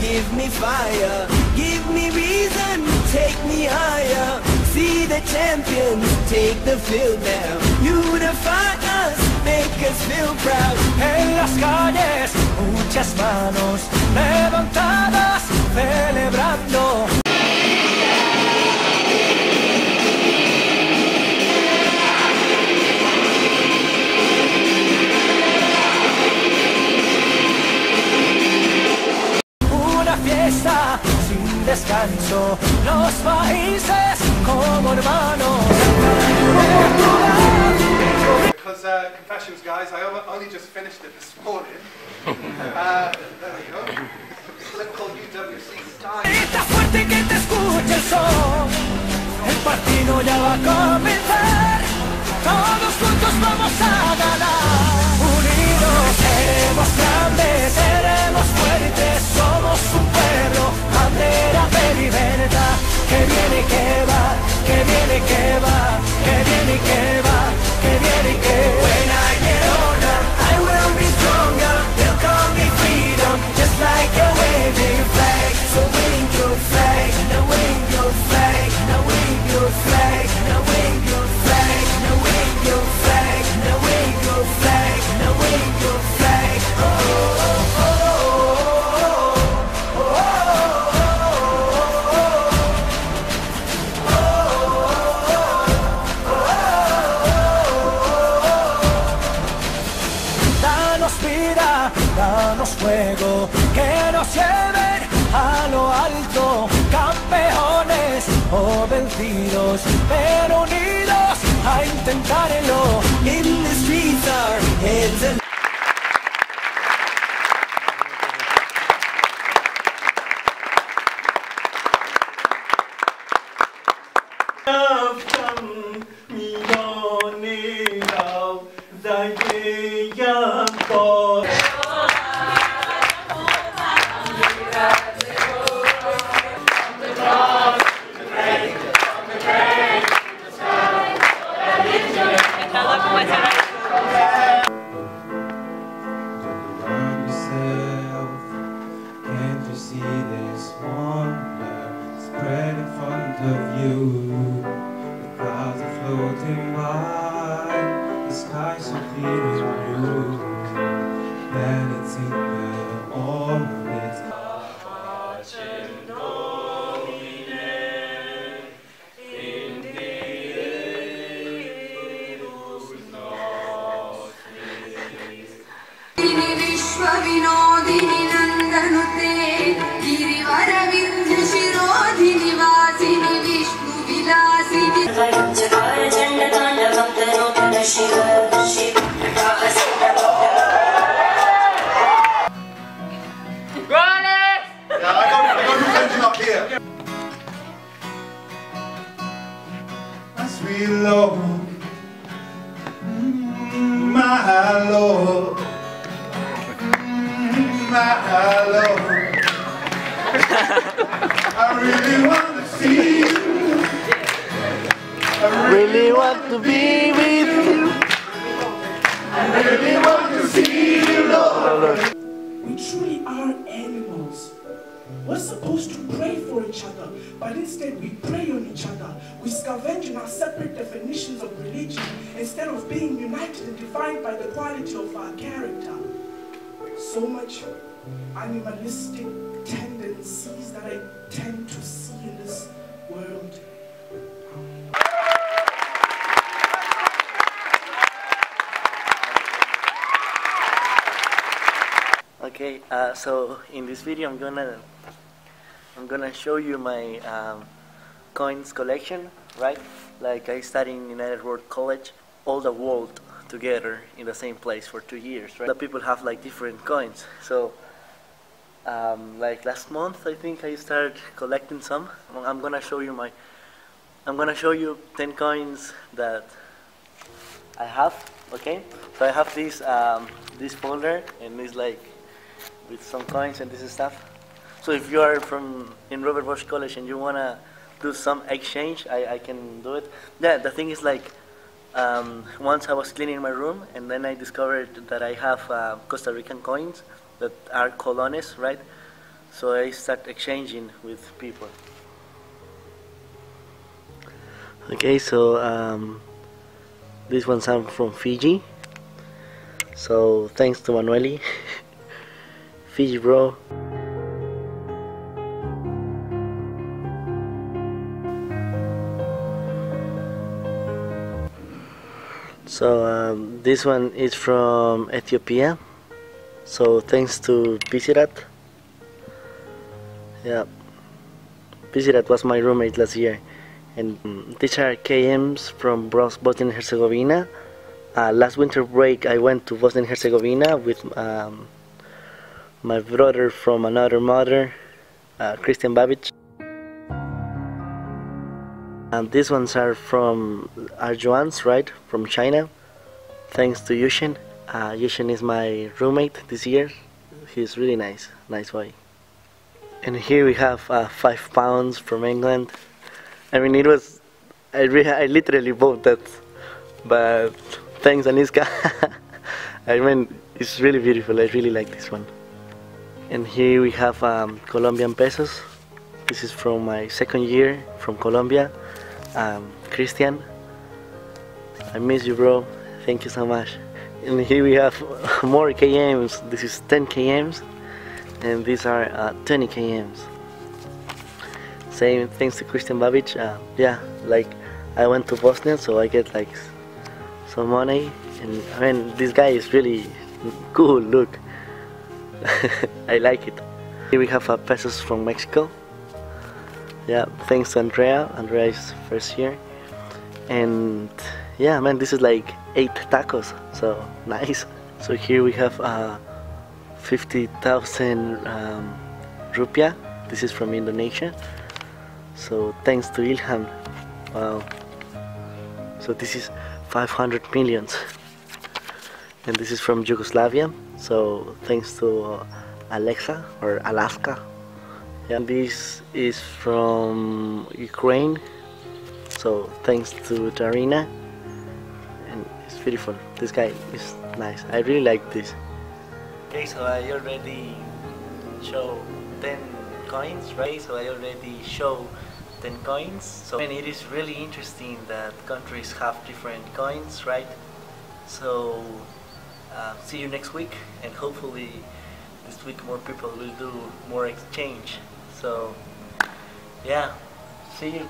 give me fire, give me reason, take me higher. See the champions. Take the field now. Unify us, make us feel proud. En las calles, muchas manos fiesta sin descanso, los países como hermanos. Because uh, confessions, guys, I only just finished it this morning. uh, there we go. Clip called UWC style. Grita fuerte que te escuche el sol. El partido ya va a comenzar. Todos juntos vamos a ganar. Unidos seremos grandes, seremos fuertes. Somos lleven a lo alto, campeones o vencidos, pero unidos a intentarlo. In the skies are clear and blue. Then it's in the orbit. Giri my Lord. I really want to see you. I really want to be with you. I really want to see you, Lord. We truly are animals. We're supposed to pray for each other, but instead we prey on each other. We scavenge in our separate definitions of religion instead of being united and defined by the quality of our character. So much animalistic tendencies that I tend to see in this world. Okay, uh, so in this video I'm gonna I'm gonna show you my um, coins collection, right? Like I studied in United World College, all the world together in the same place for two years, right? The people have like different coins, so um, like last month I think I started collecting some. I'm- gonna show you my I'm gonna show you 10 coins that I have, okay? So I have this um, this folder and it's like with some coins and this stuff. So if you are from in Robert Bosch College and you wanna do some exchange, I, I can do it. Yeah, the thing is like um, once I was cleaning my room and then I discovered that I have uh, Costa Rican coins that are colones, right? so I start exchanging with people. Okay, so um, this one's I'm from Fiji. So thanks to Manueli, Fiji bro. So um, this one is from Ethiopia. So thanks to Pisirat. Yeah, Pisirat was my roommate last year. And um, these are KMs from Bosnia and Herzegovina. Uh, last winter break I went to Bosnia and Herzegovina with um, my brother from another mother, uh, Christian Babic. And these ones are from Arjuans, right? From China. Thanks to Yushin. Uh, Yushin is my roommate this year. He's really nice, nice boy. And here we have uh, five pounds from England. I mean, it was, I, I literally bought that, but thanks Aniska. I mean, it's really beautiful. I really like this one. And here we have um, Colombian pesos. This is from my second year from Colombia. Um, Christian, I miss you, bro. Thank you so much. And here we have more KMs. This is 10 KMs, and these are uh, 20 KMs. Same thanks to Christian Babic. Uh, yeah, like I went to Bosnia, so I get like some money. And I mean, this guy is really cool. Look, I like it. Here we have uh, pesos from Mexico. Yeah, thanks to Andrea. Andrea is first year. And yeah, man, this is like eight tacos, so nice. So here we have uh, 50,000 um, rupiah. This is from Indonesia. So thanks to Ilhan. Wow. So this is 500 millions. And this is from Yugoslavia. So thanks to uh, Alexa or Alaska. And this is from Ukraine. So thanks to Darina. And it's beautiful. This guy is nice. I really like this. Okay, so I already show 10 coins, right? So I already show 10 coins. So and it is really interesting that countries have different coins, right? So uh, see you next week, and hopefully this week more people will do more exchange. So yeah, see you.